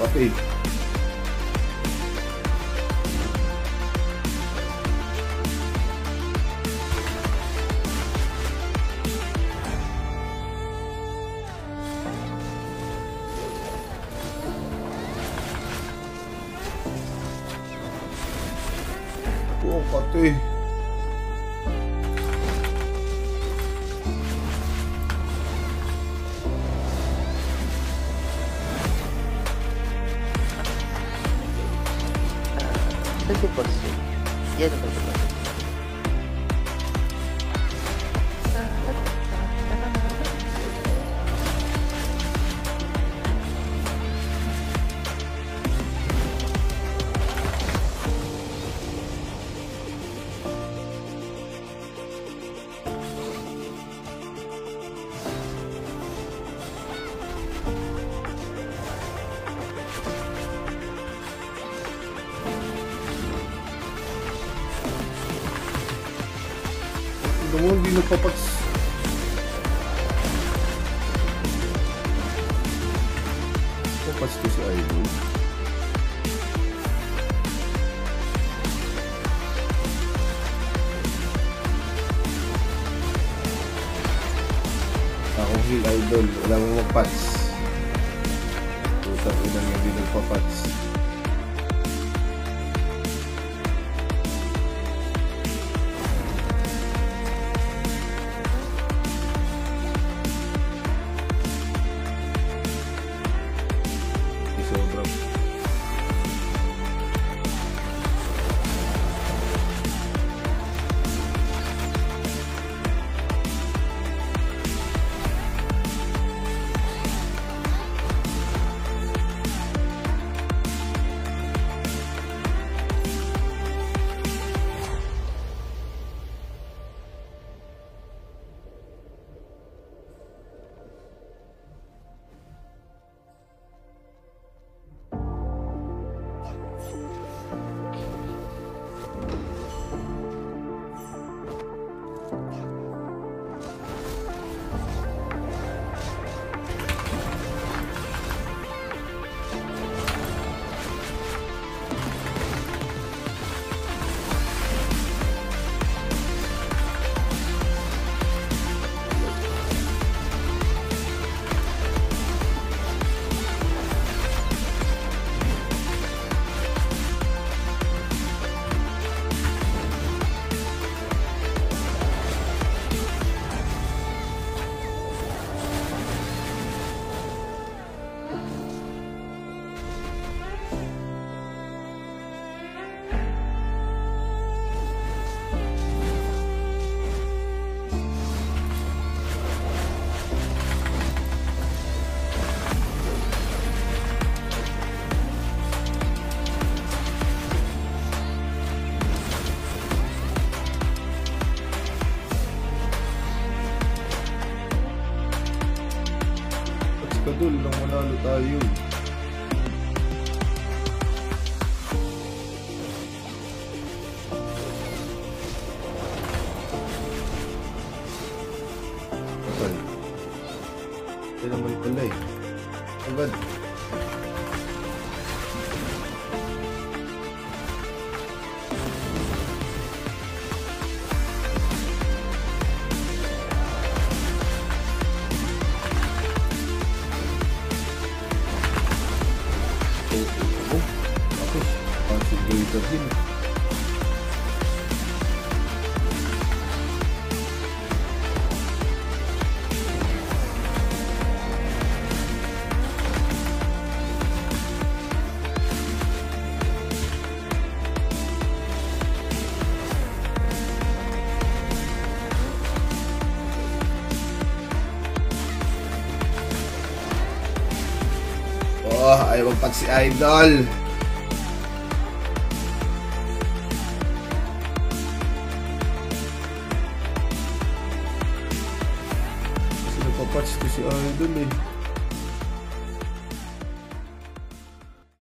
Top aí. Botei. Não sei. E eu não posso. Mo, hindi nagpapats. Papats ko si Idol. Akong heal idol, wala mong magpats. Putang inang hindi nagpapats. Di Pats ka dul nang manalo tayo. Patay. Naman pala eh. Agad. Din. Oh, ayaw magpat si Idol. Kasi nagpapatch to si Idol eh.